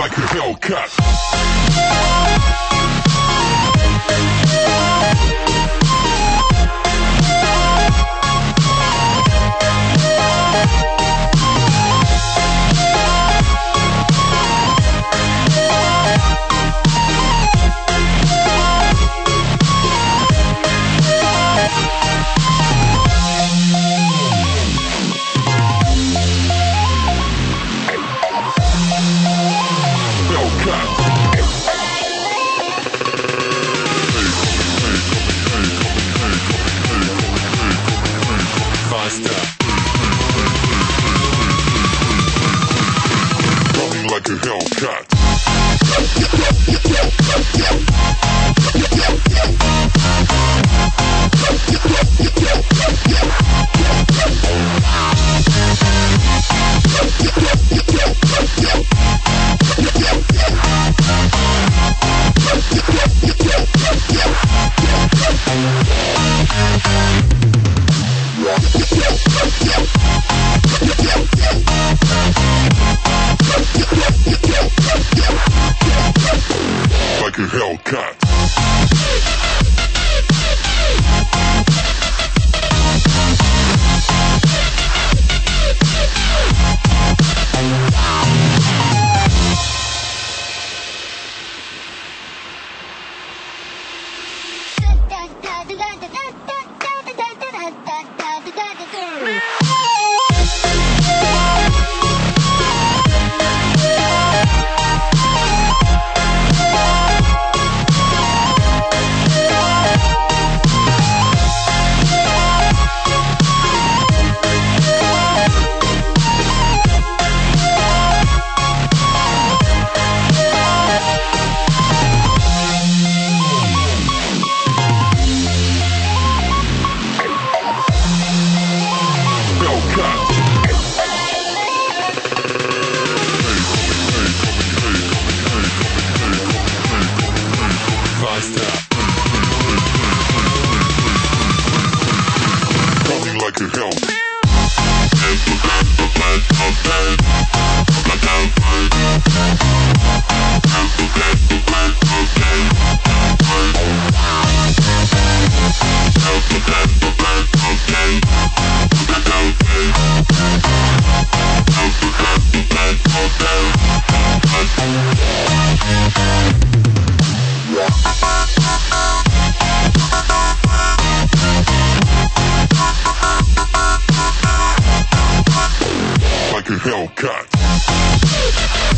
like a Hellcat. Running Hellcat. Like a Hellcat. Hellcat. Hellcat. Like Hellcat.